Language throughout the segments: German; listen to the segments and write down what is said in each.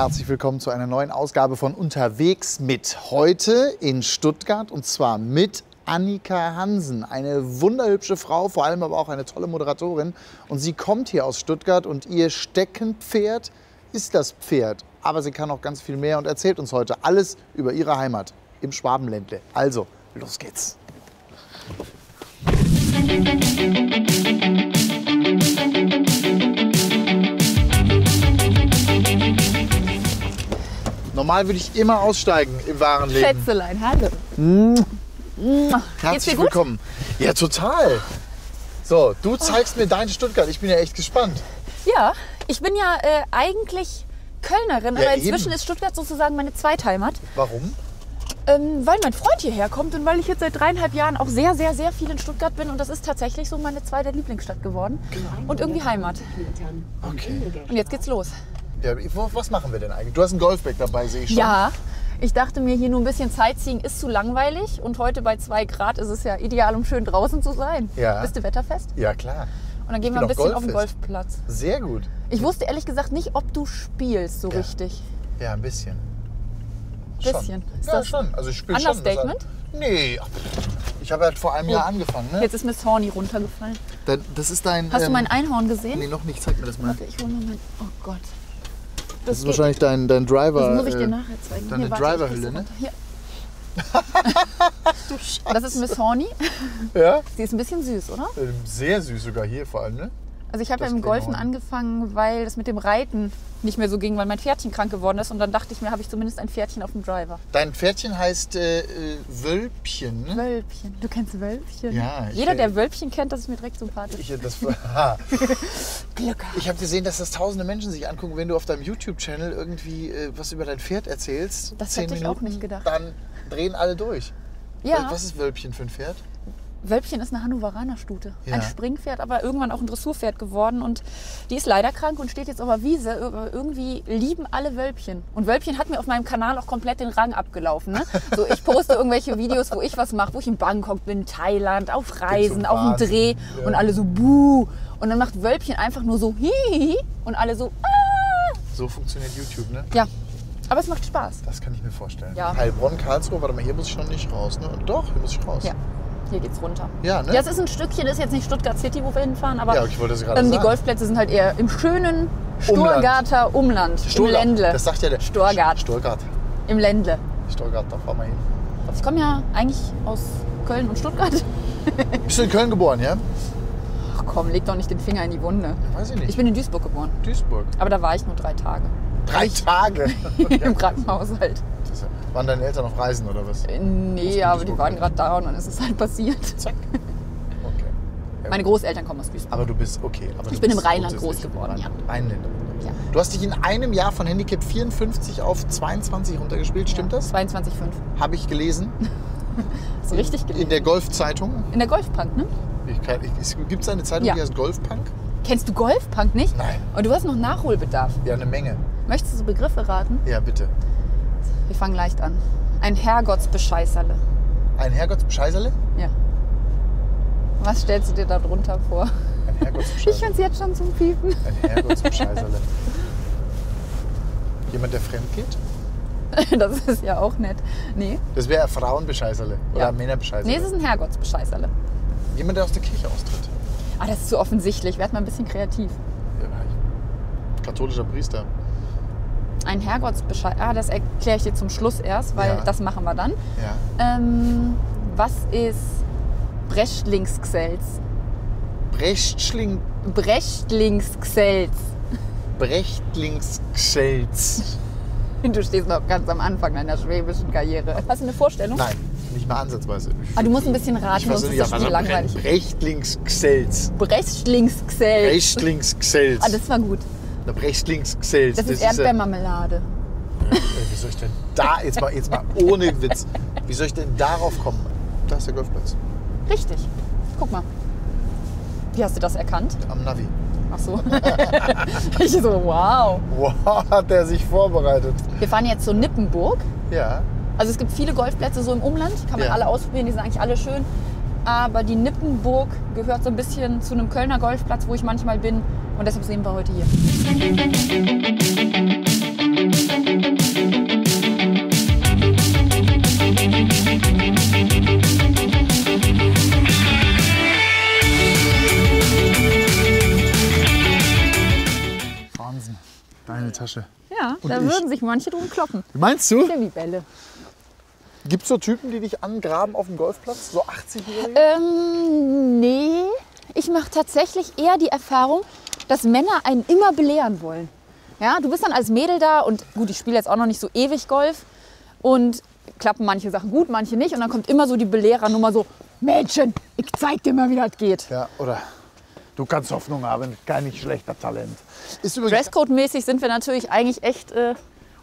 Herzlich willkommen zu einer neuen Ausgabe von Unterwegs mit. Heute in Stuttgart und zwar mit Annika Hansen, eine wunderhübsche Frau, vor allem aber auch eine tolle Moderatorin. Und sie kommt hier aus Stuttgart und ihr Steckenpferd ist das Pferd. Aber sie kann auch ganz viel mehr und erzählt uns heute alles über ihre Heimat im Schwabenländle. Also, los geht's. Normal würde ich immer aussteigen im wahren Leben. Schätzelein, hallo. Geht's Herzlich dir gut? willkommen. Ja, total. So, du zeigst mir dein Stuttgart. Ich bin ja echt gespannt. Ja, ich bin ja äh, eigentlich Kölnerin, Ja, aber inzwischen eben. ist Stuttgart sozusagen meine Zweitheimat, Warum? ähm, weil mein Freund hierher kommt und weil ich jetzt seit dreieinhalb Jahren auch sehr, sehr, sehr viel in Stuttgart bin und das ist tatsächlich so meine zweite Lieblingsstadt geworden und irgendwie Heimat. Okay. Und jetzt geht's los. Ja, was machen wir denn eigentlich? Du hast einen Golfbag dabei, sehe ich schon. Ja, ich dachte mir, hier nur ein bisschen Sightseeing ist zu langweilig und heute bei zwei Grad ist es ja ideal, um schön draußen zu sein. Ja. Bist du wetterfest? Ja, klar. Und dann gehen wir ein bisschen auf den golffest. Golfplatz. Sehr gut. Ich wusste ehrlich gesagt nicht, ob du spielst so Ja. richtig. Ja, ein bisschen. Bisschen. Schon. Ist ja, das schon. Also ich spiele schon. Understatement? Nee. Ich habe halt vor einem Jahr angefangen. Ne? Jetzt ist Miss Horny runtergefallen. Das ist dein. Hast du ähm, mein Einhorn gesehen? Nee, noch nicht. Zeig mir das mal. Warte, ich hole mal mein. Oh Gott. Das ist geht- wahrscheinlich dein, dein Driver. Das muss ich dir äh, nachher zeigen. deine Driverhülle, ne? Hier. Das ist Miss Horny. Ja? Sie ist ein bisschen süß, oder? Ähm, Sehr süß sogar hier vor allem, ne? Also ich habe ja im Golfen angefangen, weil das mit dem Reiten nicht mehr so ging, weil mein Pferdchen krank geworden ist. Und dann dachte ich mir, habe ich zumindest ein Pferdchen auf dem Driver. Dein Pferdchen heißt äh, äh, Wölbchen, ne? Wölbchen. Du kennst Wölbchen? Ja, Jeder, der Wölbchen kennt, das ist mir direkt sympathisch. Ich, das. Glück. ich habe gesehen, dass das tausende Menschen sich angucken, wenn du auf deinem YouTube-Channel irgendwie äh, was über dein Pferd erzählst. Das hätte ich auch Minuten, nicht gedacht. Dann drehen alle durch. Ja, Was ist Wölbchen für ein Pferd? Wölbchen ist eine Hannoveraner Stute. Ja. Ein Springpferd, aber irgendwann auch ein Dressurpferd geworden. Und die ist leider krank und steht jetzt auf der Wiese. Irgendwie lieben alle Wölbchen. Und Wölbchen hat mir auf meinem Kanal auch komplett den Rang abgelaufen. Ne? So, ich poste irgendwelche Videos, wo ich was mache, wo ich in Bangkok bin, Thailand, auf Reisen, auf dem. Dreh. Ja. Und alle so buh. Und dann macht Wölbchen einfach nur so hihihi. Und alle so ah. So funktioniert YouTube, ne? Ja, aber es macht Spaß. Das kann ich mir vorstellen. Ja. Heilbronn, Karlsruhe, warte mal, hier muss ich noch nicht raus, ne? Doch, hier muss ich raus. Ja, hier geht's runter. Ja, ne? Ja, es ist ein Stückchen, ist jetzt nicht Stuttgart City, wo wir hinfahren, aber Ja, ich wollte es gerade ähm, die sagen. Golfplätze sind halt eher im schönen Sturgarter Umland, Stuttgart. im Ländle. Das sagt ja der. Stuttgart. Stuttgart. Im Ländle. Stuttgart, da fahren wir hin. Ich komme ja eigentlich aus Köln und Stuttgart. Bist du in Köln geboren, ja? Ach komm, leg doch nicht den Finger in die Wunde. Weiß ich nicht. Ich bin in Duisburg geboren, Duisburg. aber da war ich nur drei Tage. Drei Tage. Im Krankenhaus halt. Ja- Waren deine Eltern auf Reisen oder was? Äh, Nee, aber die waren halt. gerade da und dann ist es halt passiert. Zack. Okay. Ja, Meine. Großeltern kommen aus Duisburg. Aber du bist okay. Aber Ich bin im Rheinland groß geworden, ja. Rheinland. Ja. Du hast dich in einem Jahr von Handicap 54 auf 22 runtergespielt, stimmt das? 22,5. Habe ich gelesen. Hast du richtig In gelesen? der Golfzeitung. In der Golfpunk, ne? Gibt es eine Zeitung, Ja. die heißt Golfpunk? Kennst du Golfpunk nicht? Nein. Und du hast noch Nachholbedarf. Ja, eine Menge. Möchtest du so Begriffe raten? Ja, bitte. Wir fangen leicht an. Ein Herrgottsbescheißerle. Ein Herrgottsbescheißerle? Ja. Was stellst du dir darunter vor? Ein Ich Herrgottsbescheißerle. find's jetzt schon zum Piepen. Ein Herrgottsbescheißerle. Jemand, der fremd geht? Das ist ja auch nett. Nee. Das wäre Frauenbescheißerle oder Ja. Männerbescheißerle. Nee, es ist ein Herrgottsbescheißerle. Jemand, der aus der Kirche austritt. Ah, das ist zu offensichtlich. Werd mal ein bisschen kreativ. Ja, Katholischer Priester. Ein Herrgottsbescheißerle. Ah, das erkläre ich dir zum Schluss erst, weil Ja. das machen wir dann. Ja. Ähm, was ist Brechtlingsgselz? Brechtschling, Brechtlingsgselz. Brechtlingsgeschelz. Du stehst noch ganz am Anfang deiner schwäbischen Karriere. Hast du eine Vorstellung? Nein, nicht mal ansatzweise. Ich- Ah, du musst ein bisschen raten, sonst ist nicht, das Spiel was langweilig. Brechtlingsgeselz. Brechtlingsgselz. Brechtlingsgeselz. Ah, das war gut. Der Brechtlingsgeselz. Das ist ja- Erdbeermarmelade. Äh, Wie soll ich denn da, jetzt mal, jetzt mal ohne Witz, wie soll ich denn darauf kommen? Da ist der Golfplatz. Richtig. Guck mal. Wie hast du das erkannt? Am Navi. Ach so. ich so, wow. Wow, hat der sich vorbereitet. Wir fahren jetzt zur Nippenburg. Ja. Also es gibt viele Golfplätze so im Umland, kann man Ja. alle ausprobieren, die sind eigentlich alle schön aber die Nippenburg gehört so ein bisschen zu einem Kölner Golfplatz, wo ich manchmal bin. Und deshalb sehen wir heute hier. Wahnsinn. Deine Tasche. Ja, Und da ich. würden sich manche drum kloppen. Meinst du? Ja, wie Bälle. Gibt es so Typen, die dich angraben auf dem Golfplatz? So 80-Jährige? Ähm, nee. Ich mache tatsächlich eher die Erfahrung, dass Männer einen immer belehren wollen. Ja, du bist dann als Mädel da und gut, ich spiele jetzt auch noch nicht so ewig Golf und klappen manche Sachen gut, manche nicht und dann kommt immer so die Belehrernummer so, Mädchen, ich zeig dir mal, wie das geht. Ja, oder du kannst Hoffnung haben, kein nicht schlechter Talent. Dresscode-mäßig sind wir natürlich eigentlich echt äh,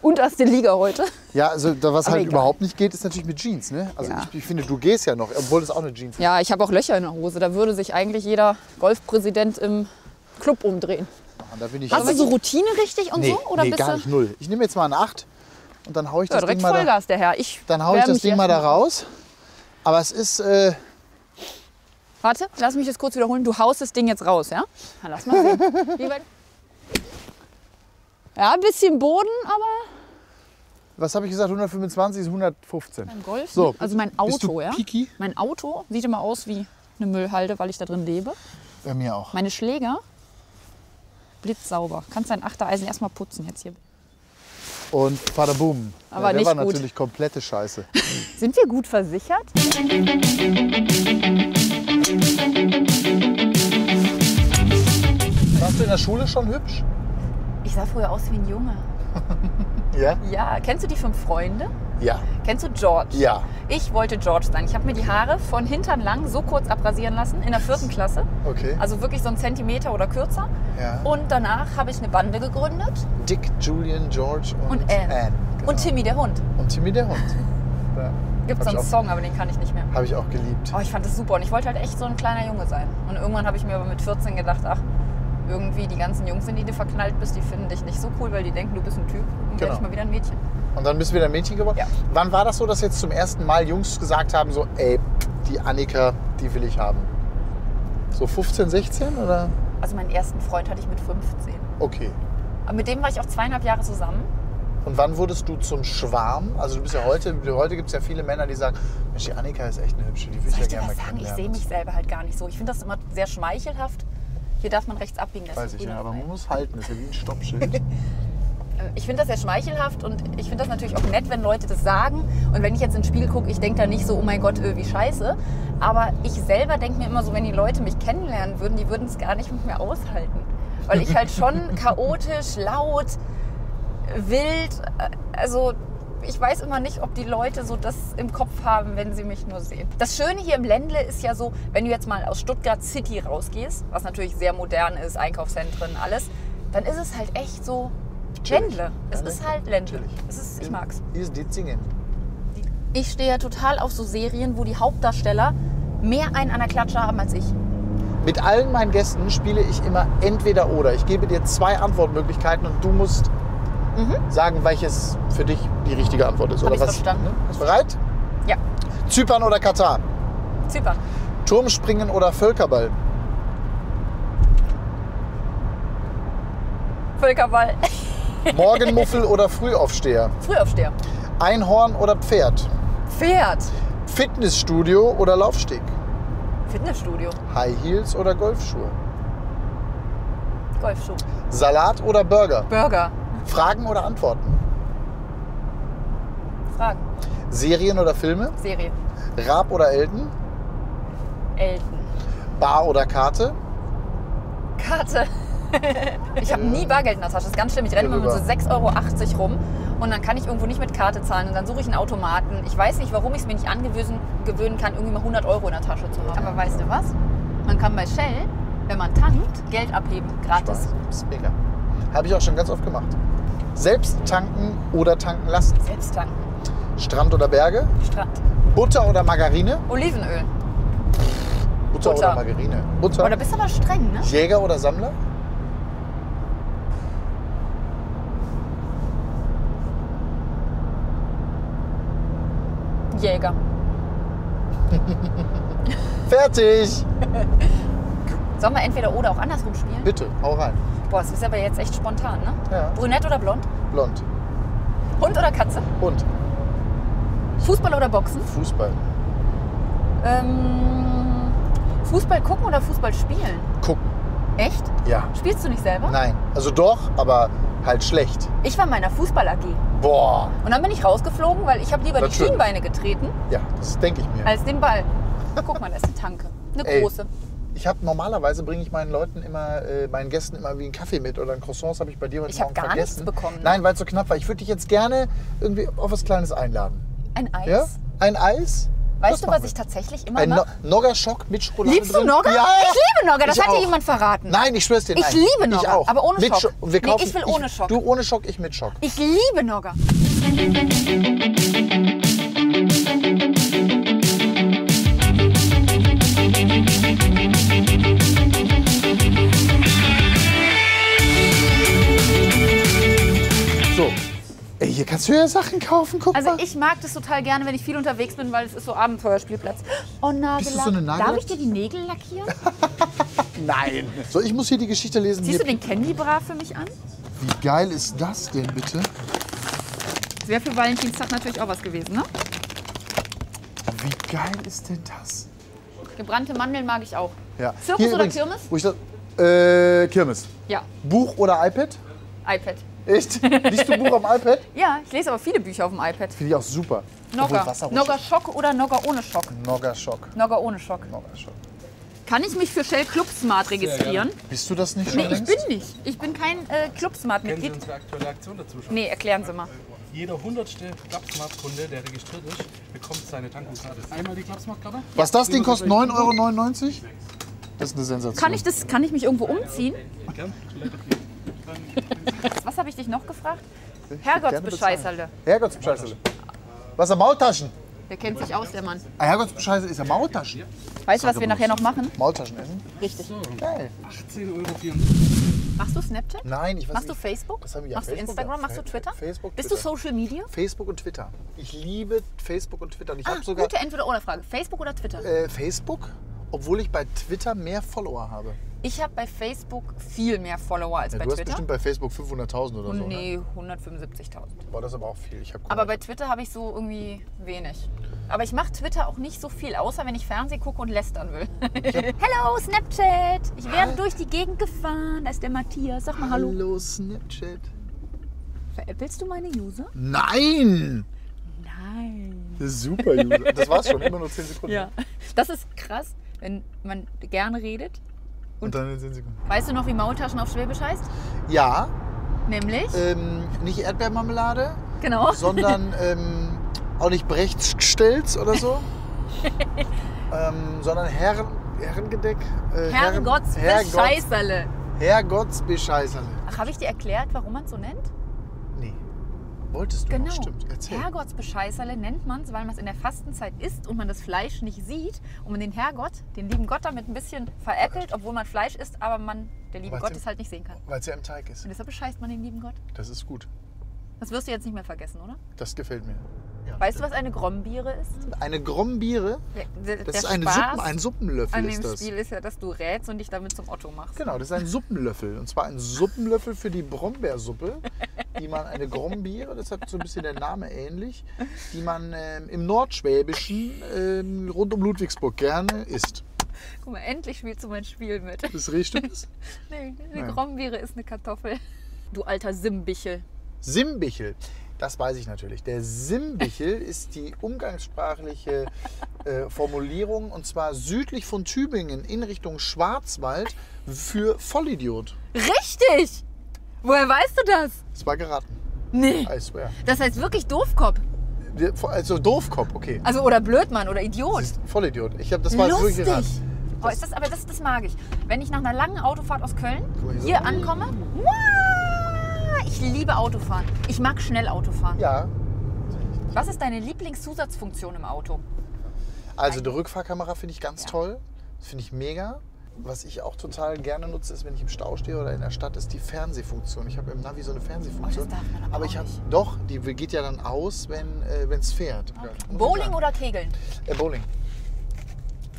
unterste Liga heute. ja, also da, was Aber halt egal. überhaupt nicht geht, ist natürlich mit Jeans. Ne? Also Ja. ich, ich finde, du gehst ja noch, obwohl das auch eine Jeans ist. Ja, ich habe auch Löcher in der Hose. Da würde sich eigentlich jeder Golfpräsident im Club umdrehen. Und Da Hast du so Routine richtig und nee, so? Oder nee bist gar nicht null. Ich nehme jetzt mal eine 8 und dann haue ich ja, das Ding mal da, Vollgas, der Herr. Ich dann hau ich das Ding mal da raus. Aber es ist, äh, Warte, lass mich das kurz wiederholen. Du haust das Ding jetzt raus, ja? Na, lass mal sehen. Ja, ein bisschen Boden, aber was habe ich gesagt, 125 ist 115. beim Golf. So, also mein bist du Auto, ja? picky? Mein Auto sieht immer aus wie eine Müllhalde, weil ich da drin lebe. Bei mir auch. Meine Schläger blitzsauber. Kannst dein Achtereisen erstmal putzen jetzt hier. Und Badaboom. Aber ja, der nicht war gut. natürlich komplette Scheiße. Sind wir gut versichert? Warst du in der Schule schon hübsch? Sah früher aus wie ein Junge. Ja. Ja, kennst du die fünf Freunde? Ja. Kennst du George? Ja. Ich wollte George sein. Ich habe mir die Haare von hintern lang so kurz abrasieren lassen in der vierten Klasse. Okay. Also wirklich so einen Zentimeter oder kürzer. Ja. Und danach habe ich eine Bande gegründet. Dick, Julian, George und, Und Anne. genau. Und Timmy, der Hund. Und Timmy der Hund. Ja. Gibt ich einen Song, aber den kann ich nicht mehr. Habe ich auch geliebt. Oh, ich fand das super. Und ich wollte halt echt so ein kleiner Junge sein. Und irgendwann habe ich mir aber mit 14 gedacht, ach, irgendwie die ganzen Jungs, in die du verknallt bist, die finden dich nicht so cool, weil die denken, du bist ein Typ. Und Genau. mal wieder ein Mädchen. Und dann bist du wieder ein Mädchen geworden? Ja. Wann war das so, dass jetzt zum ersten Mal Jungs gesagt haben, so, ey, die Annika, die will ich haben? So 15, 16 oder? Also meinen ersten Freund hatte ich mit 15. Okay. Aber mit dem war ich auch zweieinhalb Jahre zusammen. Und wann wurdest du zum Schwarm? Also du bist ja heute, heute gibt es ja viele Männer, die sagen, Mensch, die Annika ist echt eine hübsche, die will ich ja gerne mal sagen? Ich sehe kennenlernen. mich selber halt gar nicht so. Ich finde das immer sehr schmeichelhaft. Hier darf man rechts abbiegen. das Weiß ist ich ja, aber man muss halten, das ist ja wie ein Stoppschild. Äh, Ich finde das sehr schmeichelhaft und ich finde das natürlich auch nett, wenn Leute das sagen. Und wenn ich jetzt ins Spiel gucke, ich denke da nicht so, oh mein Gott, äh, wie scheiße. Aber ich selber denke mir immer so, wenn die Leute mich kennenlernen würden, die würden es gar nicht mit mir aushalten. Weil ich halt schon chaotisch, laut, wild, äh, also ich weiß immer nicht, ob die Leute so das im Kopf haben, wenn sie mich nur sehen. Das Schöne hier im Ländle ist ja so, wenn du jetzt mal aus Stuttgart City rausgehst, was natürlich sehr modern ist, Einkaufszentren, alles, dann ist es halt echt so. Ländle. Es Ja, ist halt Ländle. Es ist, ich mag's. Hier ist Ditzingen. Ich stehe ja total auf so Serien, wo die Hauptdarsteller mehr einen an der Klatsche haben als ich. Mit allen meinen Gästen spiele ich immer entweder oder. Ich gebe dir zwei Antwortmöglichkeiten und du musst sagen, welches für dich die richtige Antwort ist. Mhm. Hab oder ich was? verstanden. Ne? Bist du bereit? Ja, Zypern oder Katar? Zypern. Turmspringen oder Völkerball? Völkerball. Morgenmuffel oder Frühaufsteher? Frühaufsteher. Einhorn oder Pferd? Pferd. Fitnessstudio oder Laufsteg? Fitnessstudio. High Heels oder Golfschuhe? Golfschuh. Salat oder Burger? Burger. Fragen oder Antworten? Fragen. Serien oder Filme? Serie. Raab oder Elton? Elton. Bar oder Karte? Karte. Ich habe nie Bargeld in der Tasche. Das ist ganz schlimm. Ich renne immer mit so Hierüber. 6,80 Euro rum und dann kann ich irgendwo nicht mit Karte zahlen und dann suche ich einen Automaten. Ich weiß nicht, warum ich es mir nicht angewöhnen gewöhnen kann, irgendwie mal 100 Euro in der Tasche zu haben. Aber weißt du was? Man kann bei Shell, wenn man tankt, Geld abheben. Gratis. Spaß. Das ist mega. Habe ich auch schon ganz oft gemacht. Selbst tanken oder tanken lassen. Selbst tanken. Strand oder Berge? Strand. Butter oder Margarine? Olivenöl. Butter, Butter. oder Margarine? Butter. Oh, da bist du aber streng, ne? Jäger oder Sammler? Jäger. Fertig! Sollen wir entweder oder auch andersrum spielen? Bitte, hau rein. Boah, das ist aber jetzt echt spontan, ne? Ja. Brünett oder blond? Blond. Hund oder Katze? Und Fußball oder Boxen? Fußball. Ähm, Fußball gucken oder Fußball spielen? Gucken. Echt? Ja. Spielst du nicht selber? Nein. Also doch, aber halt schlecht. Ich war in meiner Fußball-AG. Boah. Und dann bin ich rausgeflogen, weil ich habe lieber Das die. Schienbeine getreten Ja, das denke ich mir. als den Ball. Guck mal, da ist eine Tanke. Eine Ey. große. Ich habe normalerweise bringe ich meinen Leuten immer, äh, meinen Gästen immer wie einen Kaffee mit oder ein Croissant habe ich bei dir heute Ich Morgen gar vergessen. nichts bekommen. Nein, weil es so knapp war. Ich würde dich jetzt gerne irgendwie auf was Kleines einladen. Ein Eis. Ja? Ein Eis? Weißt du, was ich tatsächlich immer Ein mache? Noggerschock mit Schokolade Liebst du? Nogger? Ja! Ich liebe Nogger, das Ich hat dir jemand verraten. Nein, ich schwör's dir. Ich nein. liebe Nogger, ich auch. aber ohne mit Schock. Scho- Wir Nee, ich will ohne Schock. Du ohne Schock, ich mit Schock. Ich liebe Nogger. Kannst du ja Sachen kaufen, guck Also mal. ich mag das total gerne, wenn ich viel unterwegs bin, weil es ist so Abenteuerspielplatz. Oh, Nagellack. Bist du so eine Darf ich dir die Nägel lackieren? Nein. So, ich muss hier die Geschichte lesen. Siehst du den Candy Bra für mich an? Wie geil ist das denn bitte? Das wäre für Valentinstag natürlich auch was gewesen, ne? Wie geil ist denn das? Gebrannte Mandeln mag ich auch. Ja. Zirkus Hier oder übrigens, Kirmes? Wo ich da, äh, Kirmes. Ja, Buch oder iPad? iPad. Echt? Liest du Buch am iPad? Ja, ich lese aber viele Bücher auf dem iPad. Finde ich auch super. Nogger. Nogger Schock oder Nogger ohne Schock? Nogger Schock. Nogger ohne Schock. Nogger Schock. Kann ich mich für Shell Club Smart registrieren? Bist du das nicht schon Nee, ich bin nicht. Ich bin kein äh, Club Smart Kennen Sie unsere aktuelle Aktion dazu schon? Nee, erklären Sie mal. Jeder hundertste Clubsmart-Kunde, der registriert ist, bekommt seine gratis. Einmal die Clubsmart-Karte. Was das Ding kostet? 9,99 Euro? Das ist eine Sensation. Kann ich, das, kann ich mich irgendwo umziehen? Was habe ich dich noch gefragt? Herrgottsbescheißerle. Herrgottsbescheißerle. Was sind Maultaschen? Der kennt sich aus, der Mann. Ah, Herrgottsbescheißerle ist ja Maultaschen. Weißt du, was wir nachher noch machen? Maultaschen essen? Richtig. Geil. 18,04 Euro. Machst du Snapchat? Nein, ich weiß Machst du. Facebook? Das haben wir ja, Machst du Facebook, Instagram? ja. Machst du Twitter? Facebook, Bist du. Social Media? Facebook und Twitter. Ich liebe Facebook und Twitter. Und ich Ah, sogar gute Entweder-Oder-Frage. Facebook oder Twitter? äh, Facebook, obwohl ich bei Twitter mehr Follower habe. Ich habe bei Facebook viel mehr Follower als Ja, bei du hast Twitter. bestimmt bei Facebook 500.000 oder so. Ne? Nee, 175.000. Boah, das ist aber auch viel. Aber bei Twitter habe ich so irgendwie wenig. Aber ich mache Twitter auch nicht so viel, außer wenn ich Fernsehen gucke und lästern will. Hello, Snapchat! Ich werde durch die Gegend gefahren. Da ist der Matthias. Sag mal Hallo. Hallo Snapchat. Veräppelst du meine User? Nein! Nein. Super, User. Das war's schon, immer nur 10 Sekunden. Ja. Das ist krass, wenn man gerne redet. Und dann in 10 Sekunden. Weißt du noch, wie Maultaschen auf Schwäbisch heißt? Ja, Nämlich? ähm, nicht Erdbeermarmelade, genau. sondern ähm, auch nicht Brechtstelz oder so, ähm, sondern Herren, Herrengedeck. Äh. Herrgottsbescheißerle. Ach, habe ich dir erklärt, warum man es so nennt? Wolltest du Genau. noch? Stimmt. Erzähl. Herrgottsbescheißerle nennt man es, weil man es in der Fastenzeit isst und man das Fleisch nicht sieht und man den Herrgott, den lieben Gott damit ein bisschen veräppelt, obwohl man Fleisch isst, aber man der liebe Gott es halt nicht sehen kann. Weil es ja im Teig ist. Und deshalb bescheißt man den lieben Gott. Das ist gut. Das wirst du jetzt nicht mehr vergessen, oder? Das gefällt mir. Ja. Weißt du, was eine Grombiere ist? Eine Grombiere, der, das ist eine Suppen, ein Suppenlöffel an ist dem das. Spiel ist ja, dass du rätst und dich damit zum Otto machst. Genau, das ist ein Suppenlöffel. Und zwar ein Suppenlöffel für die Brombeersuppe, die man eine Grombiere, deshalb so ein bisschen der Name ähnlich, die man ähm, im Nordschwäbischen ähm, rund um Ludwigsburg gerne isst. Guck mal, endlich spielst du mein Spiel mit. Das richtig ist? Nee, eine Nein. Grombiere ist eine Kartoffel. Du alter Simbichel. Simbichel. Das weiß ich natürlich. Der Simbichel ist die umgangssprachliche äh, Formulierung und zwar südlich von Tübingen in Richtung Schwarzwald für Vollidiot. Richtig! Woher weißt du das? Das war geraten. Nee. I swear. Das heißt wirklich Doofkopf. Also Doofkopf, okay. Also oder Blödmann oder Idiot. Das Vollidiot. Ich habe das war Lustig. wirklich geraten. Oh, ist das, aber das, das mag ich. Wenn ich nach einer langen Autofahrt aus Köln hier ankomme, wow, ich liebe Autofahren. Ich mag schnell Autofahren. Ja. Was ist deine Lieblingszusatzfunktion im Auto? Also die Rückfahrkamera finde ich ganz Ja. toll. Das finde ich mega. Was ich auch total gerne nutze, ist, wenn ich im Stau stehe oder in der Stadt, ist die Fernsehfunktion. Ich habe im Navi so eine Fernsehfunktion. Oh, das darf man aber aber ich habe doch, die geht ja dann aus, wenn es fährt. Ich Bowling oder Kegeln? Äh, Bowling.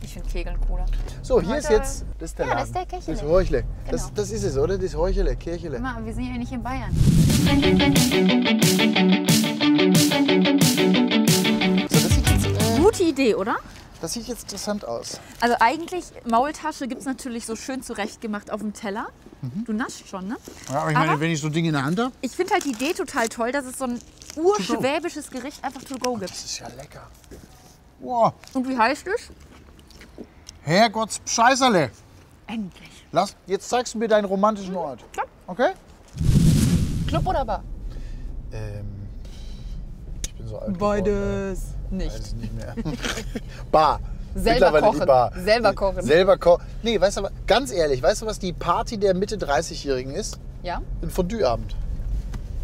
Ich finde Kegeln cooler. So, hier ist Heute- jetzt das ist der Ja, das Laden. ist der Kirchele. Das Heuchle. Das, Genau. das ist es, oder? Das Heuchele, Kirchele. Mal, wir sind ja nicht in Bayern. So, das sieht jetzt, äh, Gute Idee, oder? Das sieht jetzt interessant aus. Also eigentlich, Maultasche gibt es natürlich so schön zurechtgemacht auf dem Teller. Du naschst schon, ne? Ja, aber ich meine, Aber- wenn ich so Dinge in der Hand habe, Ich finde halt die Idee total toll, dass es so ein urschwäbisches Gericht einfach to go gibt. das ist ja lecker. Boah, Und wie heißt es? Herrgotts Scheißerle. Endlich. Lass, jetzt zeigst du mir deinen romantischen Ort. Ja. Okay? Club oder Bar? Ähm, ich bin so alt. geworden, ey. Weiß Nicht. ich nicht mehr. Bar. Selber kochen. Bar. Selber kochen. Selber kochen. Nee, weißt du, aber ganz ehrlich, weißt du, was die Party der Mitte 30-Jährigen ist? Ja? Ein Fondue-Abend.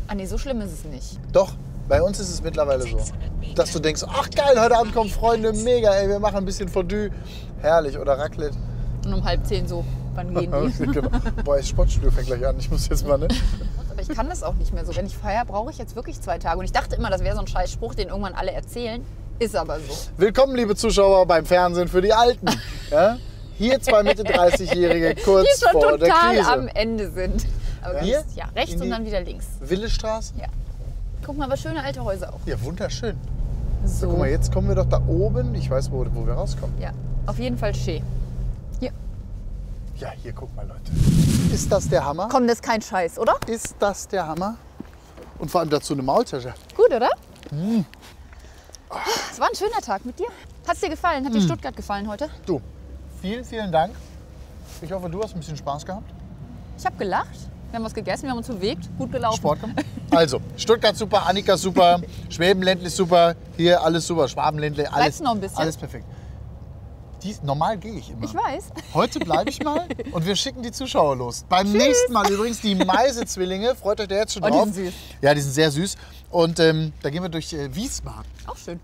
Ah nee, so schlimm ist es nicht. Doch, bei uns ist es mittlerweile so. Dass du denkst, ach geil, heute Abend kommen Freunde, mega, ey, wir machen ein bisschen Fondue. Herrlich, oder Raclette. Und um halb zehn so, wann gehen die? genau. Boah, das Sportstudio fängt gleich an. Ich muss jetzt mal, ne? Aber ich kann das auch nicht mehr so. Wenn ich feier, brauche ich jetzt wirklich zwei Tage. Und ich dachte immer, das wäre so ein scheiß Spruch, den irgendwann alle erzählen. Ist aber so. Willkommen, liebe Zuschauer, beim Fernsehen für die Alten. Ja? Hier zwei Mitte 30-Jährige kurz Die schon vor der total Krise. am Ende sind. Aber Hier? ganz, ja, rechts und dann wieder links. Willestraße? Ja. Guck mal, was schöne alte Häuser auch. Ja, wunderschön. So. Guck mal, jetzt kommen wir doch da oben. Ich weiß, wo, wo wir rauskommen. Ja, auf jeden Fall schön. Hier. Ja, hier, guck mal, Leute. Ist das der Hammer? Komm, das ist kein Scheiß, oder? Ist das der Hammer? Und vor allem dazu eine Maultasche. Gut, oder? Es war ein schöner Tag mit dir. Hat es dir gefallen? Hat dir Stuttgart gefallen heute? Du, vielen, vielen Dank. Ich hoffe, du hast ein bisschen Spaß gehabt. Ich habe gelacht. Wir haben was gegessen, wir haben uns bewegt. Gut gelaufen. Sport gemacht. Also, Stuttgart super, Annika super, Schwäbenländle super, hier alles super, Schwabenländle, alles. Noch ein bisschen? Alles perfekt. Dies, normal gehe ich immer. Ich weiß. Heute bleibe ich mal und wir schicken die Zuschauer los. Beim nächsten Mal übrigens die Meise-Zwillinge. Freut euch da jetzt schon Oh, die drauf. sind süß. Ja, die sind sehr süß. Und ähm, da gehen wir durch äh, Wiesbaden. Auch schön.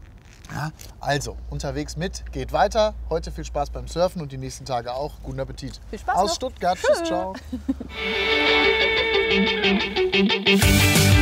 Ja, also, unterwegs mit, geht weiter. Heute viel Spaß beim Surfen und die nächsten Tage auch. Guten Appetit. Viel Spaß Aus noch. Stuttgart. Tschüss, ciao.